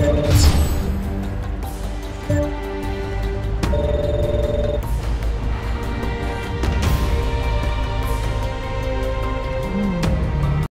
It's